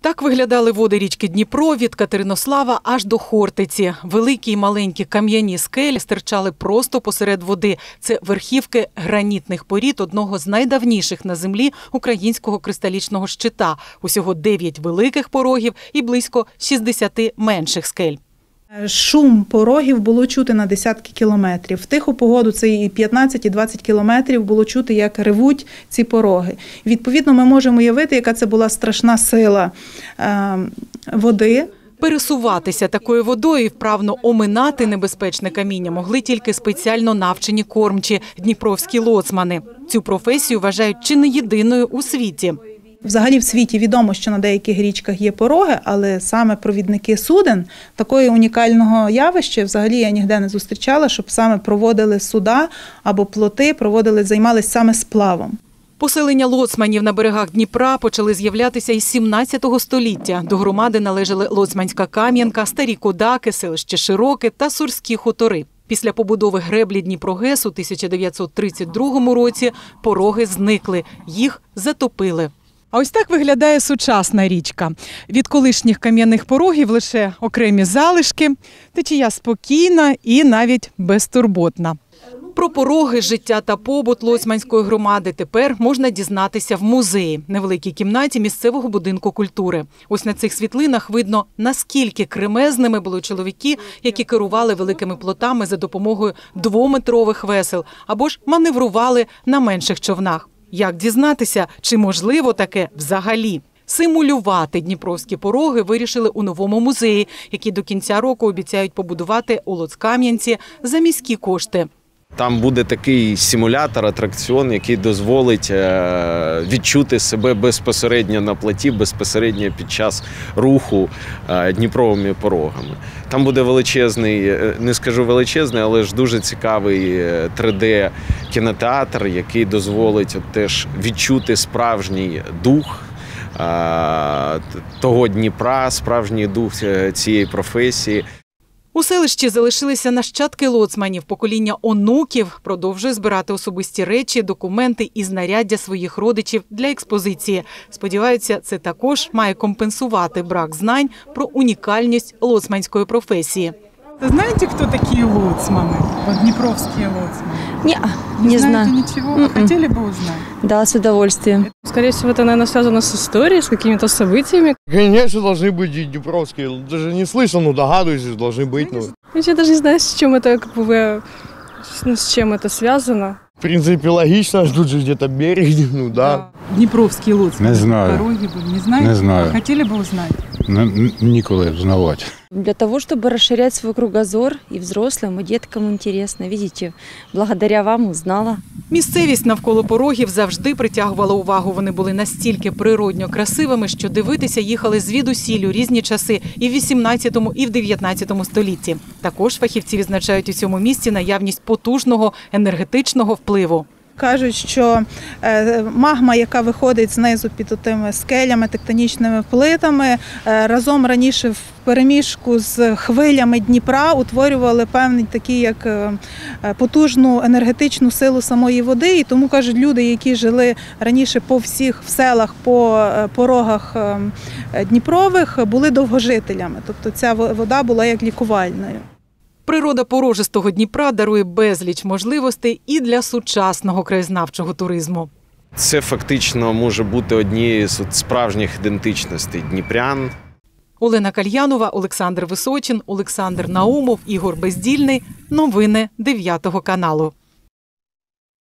Так виглядали води річки Дніпро від Катеринослава аж до Хортиці. Великі й маленькі кам'яні скелі стирчали просто посеред води. Це верхівки гранітних порід одного з найдавніших на землі українського кристалічного щита. Усього 9 великих порогів і близько 60 менших скель. Шум порогів було чути на десятки кілометрів. В тиху погоду це і 15, і 20 кілометрів було чути, як ревуть ці пороги. Відповідно, ми можемо уявити, яка це була страшна сила е, води. Пересуватися такою водою і вправно оминати небезпечне каміння могли тільки спеціально навчені кормчі дніпровські лоцмани. Цю професію вважають чи не єдиною у світі. Взагалі в світі відомо, що на деяких річках є пороги, але саме провідники суден такої унікального явища взагалі я ніде не зустрічала, щоб саме проводили суда або плоти, проводили, займалися саме сплавом. Поселення лоцманів на берегах Дніпра почали з'являтися із 17 століття. До громади належали Лоцманська Кам'янка, Старі Кодаки, селище Широке та Сурські хутори. Після побудови греблі Дніпрогес у 1932 році пороги зникли, їх затопили. А ось так виглядає сучасна річка. Від колишніх кам'яних порогів лише окремі залишки, течія спокійна і навіть безтурботна. Про пороги, життя та побут Лоцманської громади тепер можна дізнатися в музеї, невеликій кімнаті місцевого будинку культури. Ось на цих світлинах видно, наскільки кремезними були чоловіки, які керували великими плотами за допомогою двометрових весел або ж маневрували на менших човнах. Як дізнатися, чи можливо таке взагалі? Симулювати дніпровські пороги вирішили у новому музеї, який до кінця року обіцяють побудувати у Лоцкам'янці за міські кошти. Там буде такий симулятор, атракціон, який дозволить е, відчути себе безпосередньо на платі, безпосередньо під час руху е, Дніпровими порогами. Там буде величезний, е, не скажу величезний, але ж дуже цікавий 3D-кінотеатр, який дозволить от теж відчути справжній дух. Того Дніпра, справжній дух цієї професії. У селищі залишилися нащадки лоцманів. Покоління онуків продовжує збирати особисті речі, документи і знаряддя своїх родичів для експозиції. Сподіваються, це також має компенсувати брак знань про унікальність лоцманської професії. Знаете, кто такие лоцманы? Вот днепровские лоцманы. Не, не, знаете знаю. ничего? Мгм. Хотели бы узнать? Да, с удовольствием. Скорее всего, это, наверное, связано с историей, с какими-то событиями. Конечно, должны быть и Днепровские. Даже не слышал, но догадываюсь, должны быть. Ну, Я даже не знаю, с чем это, как бы, ну, с чем это связано. в принципе, логично, тут же где-то берег, ну да. Днепровские лоцманы. Не знаю. Дороги были, не знаете? Не знаю. Хотели бы узнать? Н- н- Ніколи знавати. Для того, чтобы расширять свой кругозор и взрослым, и деткам интересно. Видите, благодаря вам узнала. Місцевість навколо порогів завжди притягувала увагу. Вони були настільки природньо красивими, що дивитися їхали звідусіль у різні часи і в 18 і в 19 столітті. Також фахівці відзначають у цьому місці наявність потужного енергетичного впливу. Кажуть, що е, магма, яка виходить знизу під тими скелями, тектонічними плитами, е, разом раніше в переміжку з хвилями Дніпра утворювали певний такий як е, потужну енергетичну силу самої води. І тому кажуть, люди, які жили раніше по всіх в селах, по порогах Дніпрових, були довгожителями. Тобто ця вода була як лікувальною. Природа порожистого Дніпра дарує безліч можливостей і для сучасного краєзнавчого туризму. Це фактично може бути однією з справжніх ідентичностей дніпрян. Олена Кальянова, Олександр Височин, Олександр Наумов, Ігор Бездільний. Новини 9 каналу.